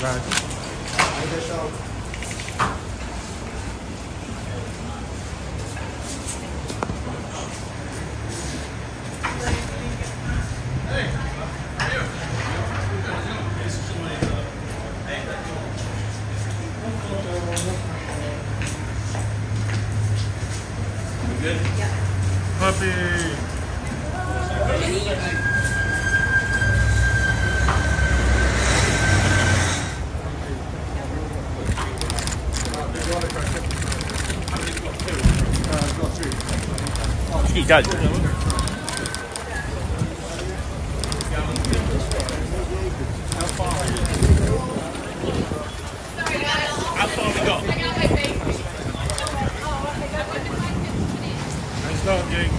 guys. Good? Yeah. Puppy! He does. Nice dog, Jake.